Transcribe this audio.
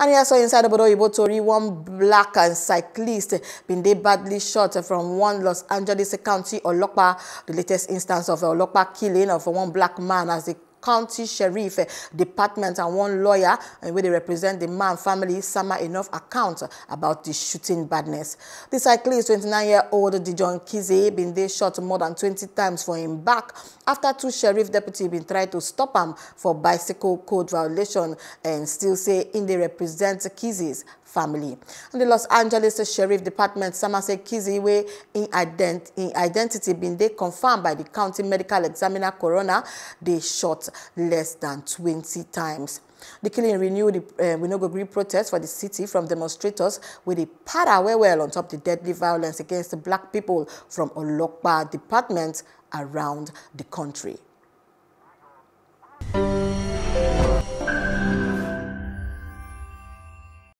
And here, so inside the Bodo Tori, one black cyclist been they badly shot from one Los Angeles County Olokpa, the latest instance of Olokpa killing of one black man as the county sheriff eh, department and one lawyer and where they represent the man family sama enough account about the shooting badness. The cyclist 29-year-old Dijon Kizzee been they shot more than 20 times for him back after two sheriff deputy been trying to stop him for bicycle code violation and still say in they represent Kizzee's family. And the Los Angeles Sheriff Department Sama say Kizzee in, ident in identity been they confirmed by the county medical examiner coroner they shot less than 20 times. The killing renewed the uh, no protest for the city from demonstrators with a para well well on top of the deadly violence against black people from Olokpa department around the country.